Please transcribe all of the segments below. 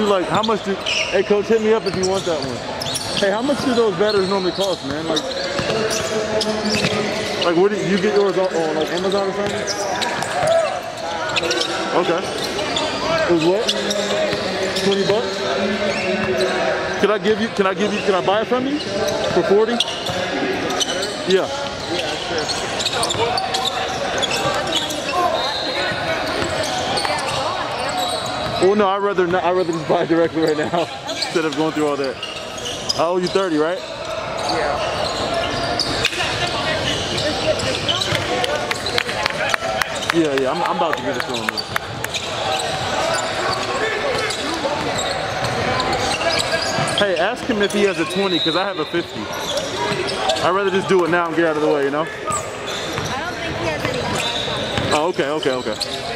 do like how much do hey coach hit me up if you want that one. Hey, how much do those batteries normally cost, man? Like like what do you, get yours on, on like Amazon or something? Okay. It was what? 20 bucks? Can I give you can I give you can I buy it from you? For 40? Yeah. Well, no, I'd rather not, I'd rather just buy it directly right now instead of going through all that. I owe you 30, right? Yeah, yeah, I'm, I'm about to get it from. Hey, ask him if he has a 20, because I have a 50. I'd rather just do it now and get out of the way, you know? I don't think he has any cash on him. Oh, okay, okay, okay.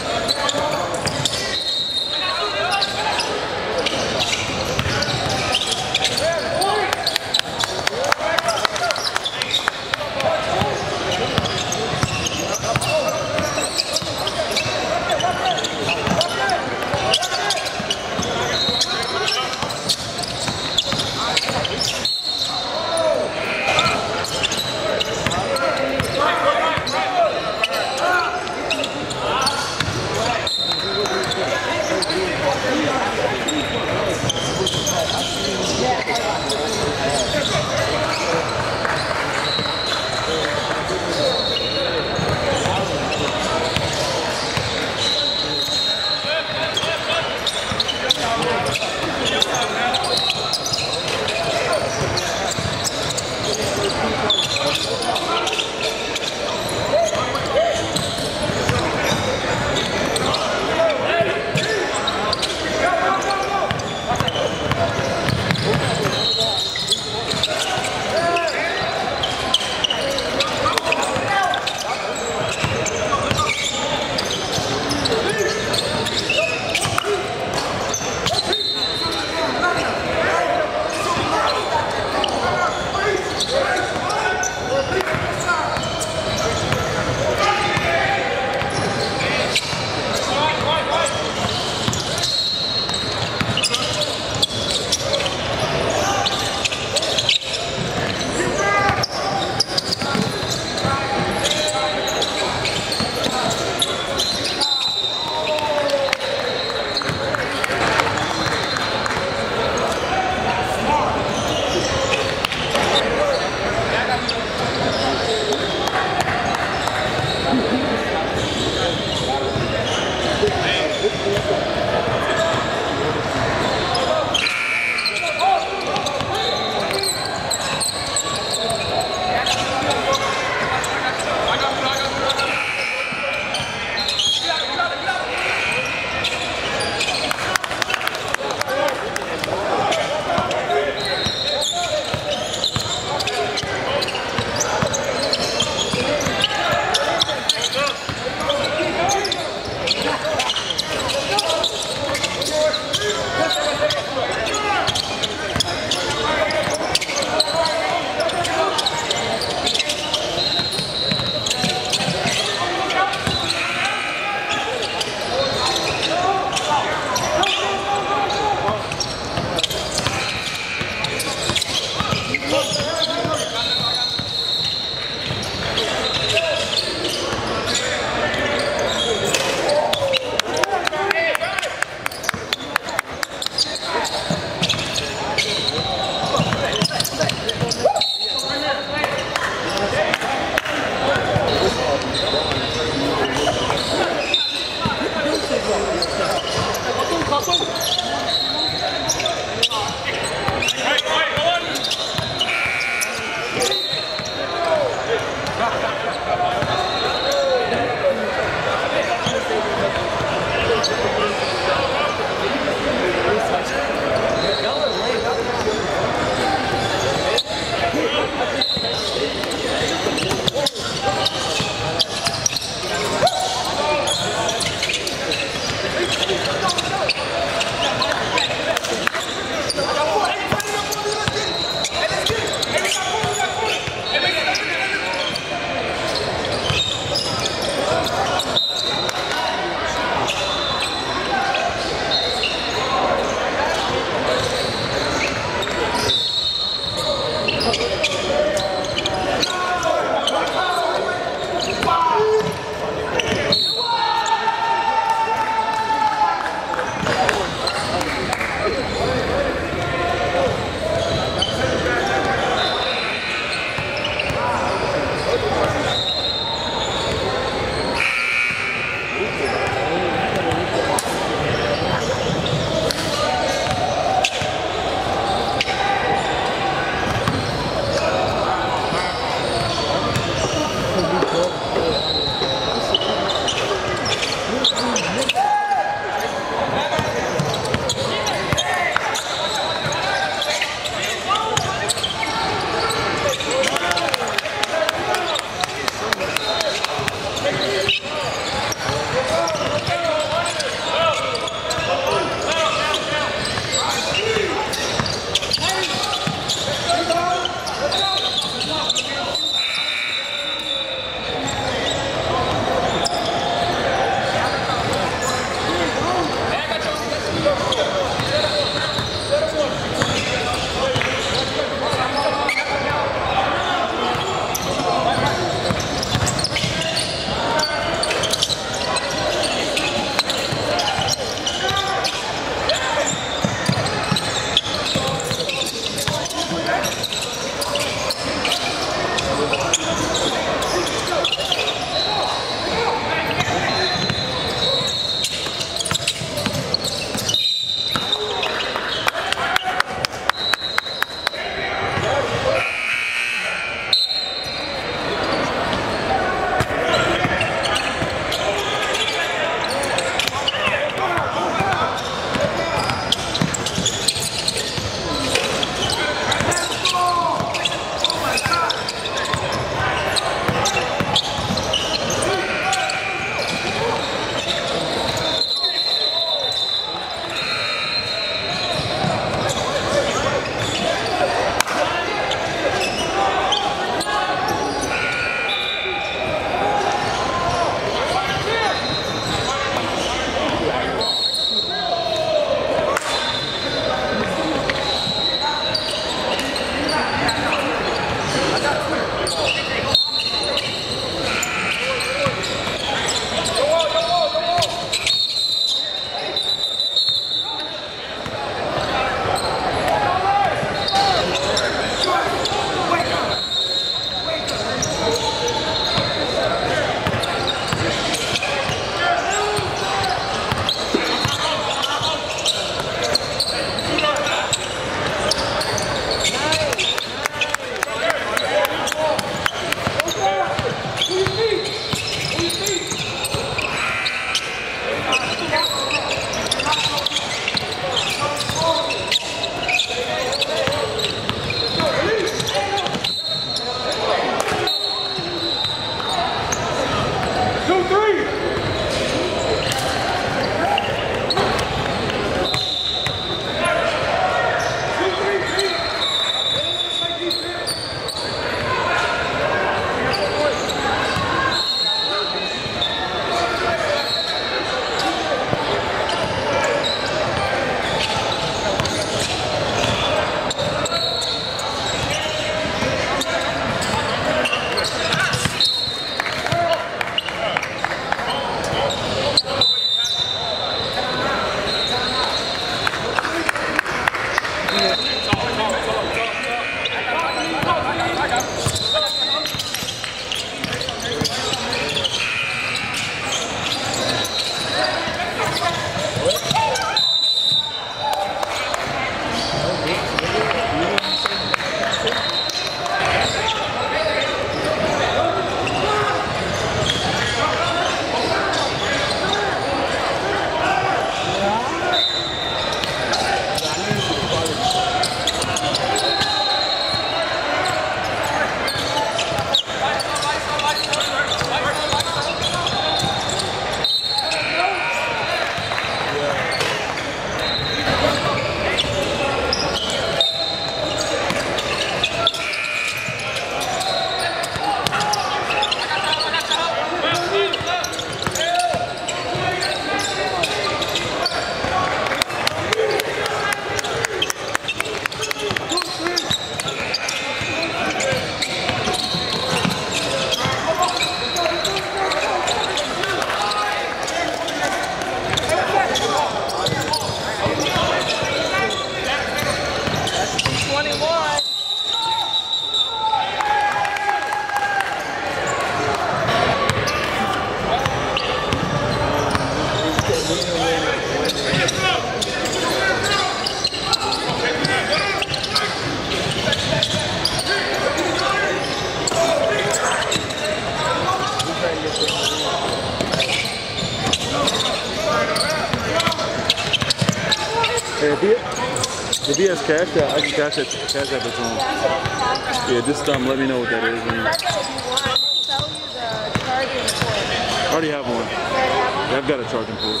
Cash out, I cash that cash out to him. Yeah, just um, let me know what that is. when you- That's what if you want. Sell you the charging cord. I already have one. You already have one? Yeah, I've got a charging port.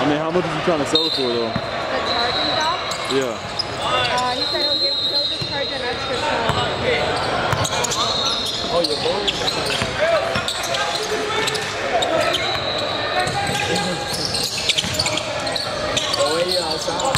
I mean, how much is he trying to sell it for though? The charging dock? Yeah. Uh, he said he'll give, he'll just charge an extra so. excuse 싸.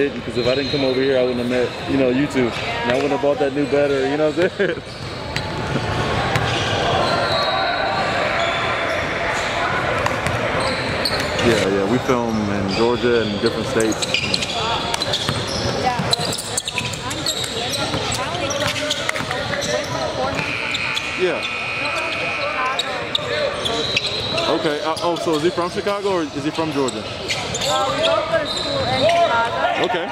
Didn't because if I didn't come over here, I wouldn't have met, you know, you two, and I wouldn't have bought that new better. You know what I'm saying? yeah, yeah, we film in Georgia and different states. Yeah. I'm just living. I only come with four months sometimes. Yeah. Chicago. Okay. Uh, oh, so is he from Chicago or is he from Georgia? Uh, we both go to school in Chicago. Okay.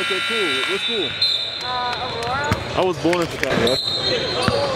Okay, cool. What school? Uh, Aurora. I was born in Chicago.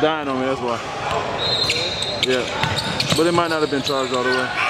dying on me, that's why. Yeah. But it might not have been charged all the way.